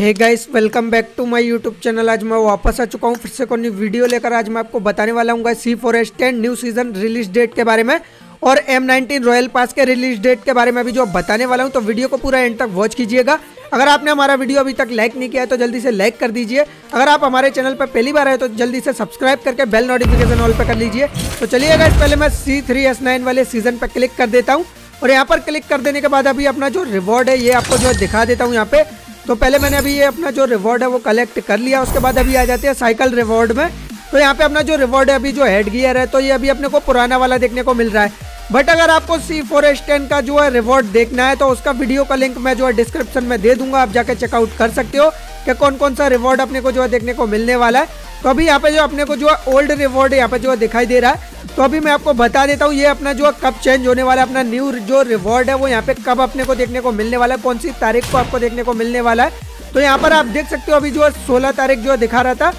Hey guys welcome back to my YouTube channel आज मैं वापस आ चुका हूँ, फिर से कोई वीडियो लेकर आज मैं आपको बताने वाला हूँ C four S ten new season release date के बारे में और एम नाइनटीन रॉयल पास के रिलीज़ डेट के बारे में अभी जो बताने वाला हूँ तो वीडियो को पूरा एंड तक वॉच कीजिएगा। अगर आपने हमारा वीडियो अभी तक लाइक नहीं किया है तो जल्दी से लाइक कर दीजिए। अगर आप हमारे चैनल पर पहली बार आए तो जल्दी से सब्सक्राइब करके बेल नोटिफिकेशन ऑल पर कर लीजिए। तो चलिए गाइस पहले मैं सी थ्री एस नाइन वाले सीज़न पर क्लिक कर देता हूँ। और यहाँ पर क्लिक कर देने के बाद अभी अपना जो रिवॉर्ड है, ये आपको जो दिखा देता हूँ यहाँ पे। तो पहले मैंने अभी ये अपना जो रिवॉर्ड है वो कलेक्ट कर लिया, उसके बाद अभी आ जाते हैं साइकिल रिवॉर्ड में। तो यहाँ पे अपना जो रिवॉर्ड है, अभी जो हेड गियर है तो ये अभी अपने को पुराना वाला देखने को मिल रहा है। बट अगर आपको सी फोर एस टेन का जो है रिवॉर्ड देखना है तो उसका वीडियो का लिंक मैं जो है डिस्क्रिप्शन में दे दूँगा, आप जाके चेकआउट कर सकते हो कि कौन कौन सा रिवॉर्ड अपने को जो है देखने को मिलने वाला है। तो अभी यहाँ पे जो अपने को जो है ओल्ड रिवॉर्ड यहाँ पे जो है दिखाई दे रहा है। तो अभी मैं आपको बता देता हूँ, ये अपना जो कब चेंज होने वाला है, अपना न्यू जो रिवॉर्ड है, वो यहाँ पे कब अपने को देखने को मिलने वाला है, कौन सी तारीख को आपको देखने को मिलने वाला है। तो यहाँ पर आप देख सकते हो, अभी जो सोलह तारीख जो दिखा रहा था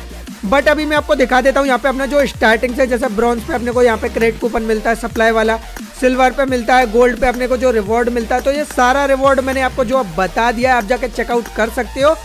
बट अभी मैं आपको दिखा देता हूँ, यहाँ पे अपना जो स्टार्टिंग से, जैसे ब्रॉन्ज पे अपने को यहाँ पे क्रेडिट कूपन मिलता है सप्लाई वाला सिल्वर पे मिलता है गोल्ड पे अपने को जो रिवॉर्ड मिलता है तो ये सारा रिवॉर्ड मैंने आपको जो बता दिया है, आप जाके चेकआउट कर सकते हो।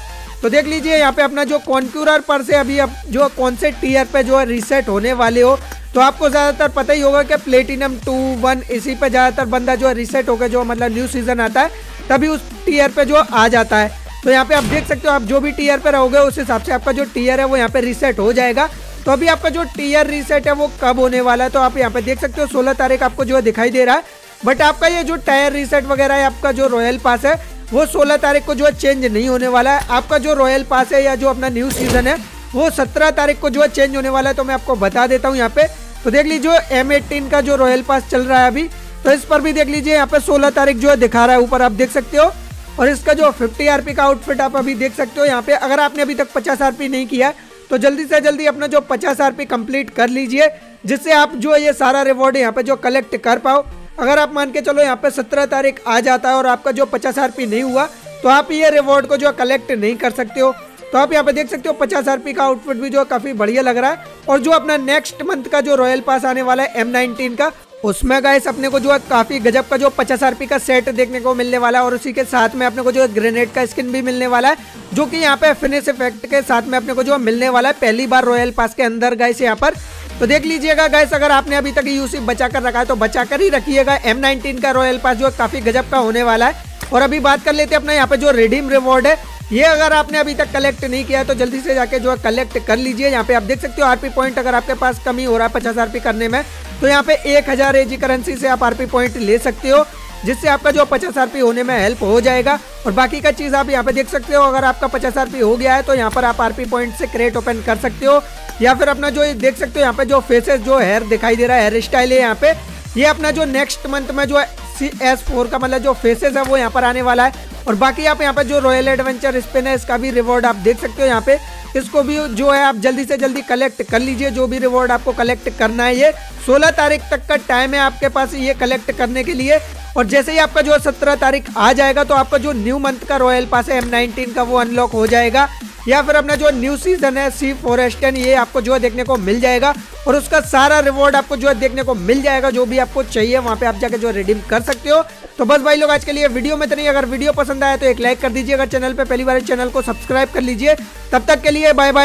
तो देख लीजिए, यहाँ पे अपना जो कॉन्क्यूरर पर से अभी अब जो कौन से टीयर पे जो है रीसेट होने वाले हो तो आपको ज़्यादातर पता ही होगा कि प्लेटिनम टू वन इसी पे ज़्यादातर बंदा जो है रिसेट होकर जो मतलब न्यू सीज़न आता है, तभी उस टीयर पे जो आ जाता है। तो यहाँ पे आप देख सकते हो, आप जो भी टीयर पे रहोगे, उस हिसाब से आपका जो टीयर है वो यहाँ पे रीसेट हो जाएगा। तो अभी आपका जो टीयर रीसेट है वो कब होने वाला है तो आप यहाँ पे देख सकते हो, सोलह तारीख आपको जो है दिखाई दे रहा है। बट आपका ये जो टायर रीसेट वगैरह है, आपका जो रॉयल पास है, वो 16 तारीख को जो है चेंज नहीं होने वाला है। आपका जो रॉयल पास है या जो अपना न्यू सीज़न है, वो 17 तारीख को जो है चेंज होने वाला है तो मैं आपको बता देता हूँ यहाँ पे। तो देख लीजिए एम एटीन का जो रॉयल पास चल रहा है अभी तो इस पर भी देख लीजिए, यहाँ पे 16 तारीख जो है दिखा रहा है, ऊपर आप देख सकते हो। और इसका जो 50 आरपी का आउटफिट आप अभी देख सकते हो, यहाँ पे अगर आपने अभी तक 50 आरपी नहीं किया तो जल्दी से जल्दी अपना जो 50 आरपी कंप्लीट कर लीजिए, जिससे आप जो ये सारा रिवॉर्ड यहाँ पे जो कलेक्ट कर पाओ। अगर आप मान के चलो यहाँ पे सत्रह तारीख आ जाता है और आपका जो पचास आर नहीं हुआ तो आप ये रिवॉर्ड को जो कलेक्ट नहीं कर सकते हो। तो आप यहाँ पे देख सकते हो पचास आर का आउटफिट भी जो काफ़ी बढ़िया लग रहा है। और जो अपना नेक्स्ट मंथ का जो रॉयल पास आने वाला है एम का, उसमें गाइस अपने को जो है काफ़ी गजब का जो पचास आर का सेट देखने को मिलने वाला है और उसी के साथ में अपने को जो ग्रेनेड का स्किन भी मिलने वाला है, जो कि यहाँ पे फिनिश इफ़ेक्ट के साथ में अपने को जो मिलने वाला है पहली बार रॉयल पास के अंदर गाइस यहाँ पर। तो देख लीजिएगा गैस अगर आपने अभी तक यूसी बचा कर रखा है तो बचा कर ही रखिएगा। एम नाइनटीन का रॉयल पास जो काफ़ी गजब का होने वाला है। और अभी बात कर लेते हैं अपना यहाँ पे जो रिडीम रिवॉर्ड है ये अगर आपने अभी तक कलेक्ट नहीं किया है तो जल्दी से जाके जो है कलेक्ट कर लीजिए। यहाँ पे आप देख सकते हो आरपी पॉइंट अगर आपके पास कमी हो रहा है पचास आरपी करने में तो यहाँ पे एक हज़ार एजी करेंसी से आप आरपी पॉइंट ले सकते हो, जिससे आपका जो पचास आरपी होने में हेल्प हो जाएगा। और बाकी का चीज़ आप यहाँ पे देख सकते हो, अगर आपका पचास आरपी हो गया है तो यहाँ पर आप आरपी पॉइंट से क्रेट ओपन कर सकते हो। या फिर अपना जो देख सकते हो, यहाँ पे जो फेसेस जो हेयर दिखाई दे रहा है हेयर स्टाइल है यहाँ पे, ये अपना जो नेक्स्ट मंथ में जो सी एस फोर का मतलब जो फेसेस है, वो यहाँ पर आने वाला है। और बाकी आप यहाँ पे जो रॉयल एडवेंचर स्पिन है, इसका भी रिवॉर्ड आप देख सकते हो यहाँ पे। इसको भी जो है, आप जल्दी से जल्दी कलेक्ट कर लीजिए, जो भी रिवॉर्ड आपको कलेक्ट करना है ये। 16 तारीख तक का टाइम है आपके पास ये कलेक्ट करने के लिए। और जैसे ही आपका जो सत्रह तारीख आ जाएगा तो आपका जो न्यू मंथ का रॉयल पास है एम का, वो अनलॉक हो जाएगा। या फिर अपना जो न्यू सीज़न है सी फॉरेस्ट एन ये आपको जो है देखने को मिल जाएगा और उसका सारा रिवॉर्ड आपको जो है देखने को मिल जाएगा, जो भी आपको चाहिए, वहाँ पे आप जाके जो रिडीम कर सकते हो। तो बस भाई लोग, आज के लिए वीडियो में तो नहीं अगर वीडियो पसंद आया तो एक लाइक कर दीजिए। अगर चैनल पर पहली बार चैनल को सब्सक्राइब कर लीजिए। तब तक के लिए बाय बाय